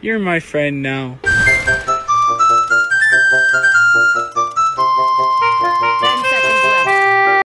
You're my friend now.